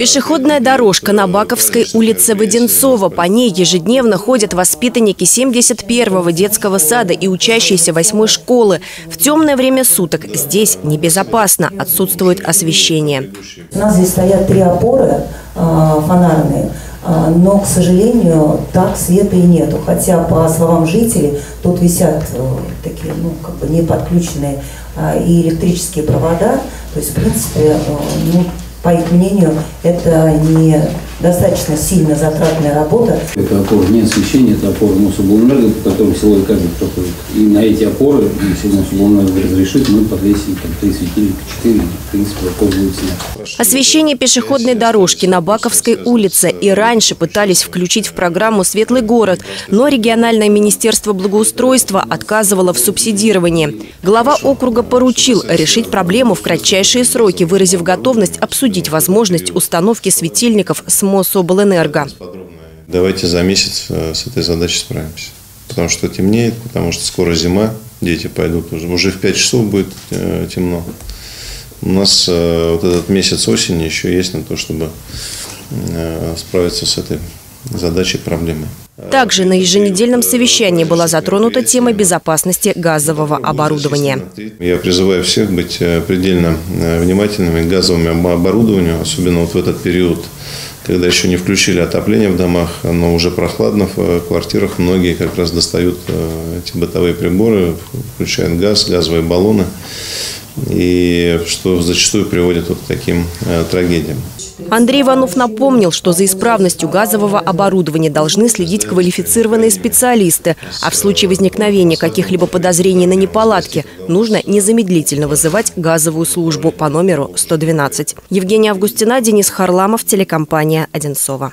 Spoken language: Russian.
Пешеходная дорожка на Баковской улице Воденцова. По ней ежедневно ходят воспитанники 71-го детского сада и учащиеся 8 школы. В темное время суток здесь небезопасно, отсутствует освещение. У нас здесь стоят три опоры а, фонарные, а, но, к сожалению, так света и нету. Хотя, по словам жителей, тут висят э, такие, ну, как бы не подключенные а, и электрические провода. То есть, в принципе, э, ну, по их мнению, это не достаточно сильно затратная работа. Это опора не освещение, это опора Мособлэнерго, по которой село каждый проходит. И на эти опоры, если Мособлэнерго разрешит, мы подвесим там три светильника, четыре, в принципе, будет снят. Освещение пешеходной дорожки на Баковской улице и раньше пытались включить в программу «Светлый город», но региональное министерство благоустройства отказывало в субсидировании. Глава округа поручил решить проблему в кратчайшие сроки, выразив готовность обсудить возможность установки светильников с Мособлэнерго. Давайте за месяц э, с этой задачей справимся. Потому что темнеет, потому что скоро зима, дети пойдут уже. Уже в 5 часов будет э, темно. У нас э, вот этот месяц осени еще есть на то, чтобы справиться с этой задачей, проблемой. Также на еженедельном совещании была затронута тема безопасности газового оборудования. Я призываю всех быть предельно внимательными к газовому оборудованию, особенно вот в этот период когда еще не включили отопление в домах, но уже прохладно в э, квартирах, многие как раз достают э, эти бытовые приборы, включают газ, газовые баллоны, и что зачастую приводит вот к таким э, трагедиям. Андрей Иванов напомнил, что за исправностью газового оборудования должны следить квалифицированные специалисты, а в случае возникновения каких-либо подозрений на неполадки нужно незамедлительно вызывать газовую службу по номеру 112. Евгения Августина, Денис Харламов, телекомпания «Одинцова».